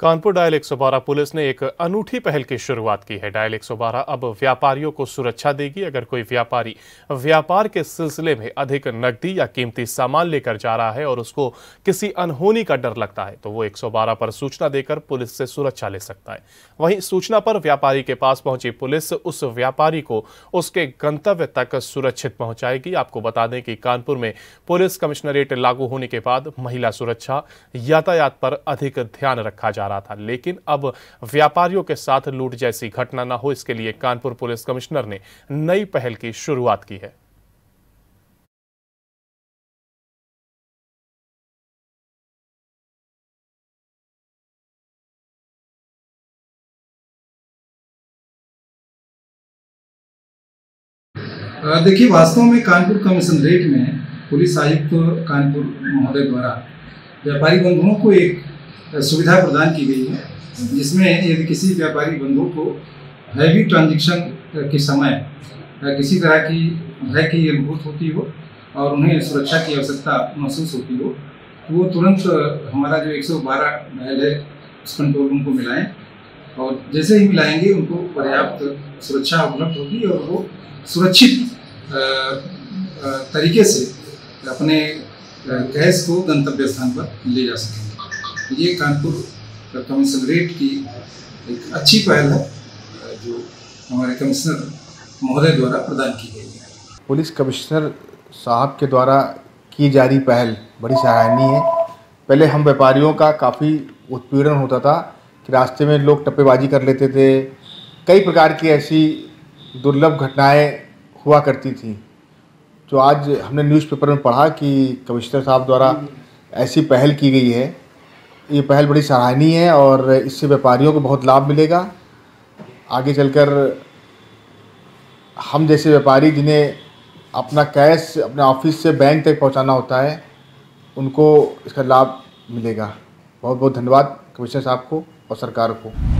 Kanpur dial 112 police ने एक अनूठी पहल की शुरुआत की है। डायल 112 अब व्यापारियों को सुरक्षा देगी। अगर कोई व्यापारी व्यापार के सिलसिले में अधिक नकदी या कीमती सामान लेकर जा रहा है और उसको किसी अनहोनी का डर लगता है तो वो 112 पर सूचना देकर पुलिस से सुरक्षा ले सकता है। वहीं सूचना पर व्यापारी के पास पहुँची पुलिस उस व्यापारी को उसके गंतव्य तक सुरक्षित पहुंचाएगी। आपको बता दें कि कानपुर में पुलिस कमिश्नरेट लागू होने के बाद महिला सुरक्षा यातायात पर अधिक ध्यान रखा जा रहा था। लेकिन अब व्यापारियों के साथ लूट जैसी घटना न हो, इसके लिए कानपुर पुलिस कमिश्नर ने नई पहल की शुरुआत की है। देखिए, वास्तव में कानपुर कमिश्नरेट में पुलिस आयुक्त कानपुर महोदय द्वारा व्यापारी बंधुओं को एक सुविधा प्रदान की गई है, जिसमें यदि किसी व्यापारी बंधु को हैवी ट्रांजेक्शन के समय किसी तरह की भय की अनुभूत होती हो और उन्हें सुरक्षा की आवश्यकता महसूस होती हो तो वो तुरंत हमारा जो 112 डायल है, उस कंट्रोल रूम को मिलाएँ और जैसे ही मिलाएँगे, उनको पर्याप्त सुरक्षा उपलब्ध होगी और वो सुरक्षित तरीके से अपने गैस को गंतव्य स्थान पर ले जा सकेंगे। ये कानपुर का कमिश्नरेट की एक अच्छी पहल है, जो हमारे कमिश्नर महोदय द्वारा प्रदान की गई है। पुलिस कमिश्नर साहब के द्वारा की जा रही पहल बड़ी सराहनीय है। पहले हम व्यापारियों का काफ़ी उत्पीड़न होता था कि रास्ते में लोग टप्पेबाजी कर लेते थे। कई प्रकार की ऐसी दुर्लभ घटनाएँ हुआ करती थी। जो आज हमने न्यूज़पेपर में पढ़ा कि कमिश्नर साहब द्वारा ऐसी पहल की गई है। ये पहल बड़ी सराहनीय है और इससे व्यापारियों को बहुत लाभ मिलेगा। आगे चलकर हम जैसे व्यापारी जिन्हें अपना कैश, अपने ऑफ़िस से बैंक तक पहुंचाना होता है, उनको इसका लाभ मिलेगा। बहुत बहुत धन्यवाद कमिश्नर साहब को और सरकार को।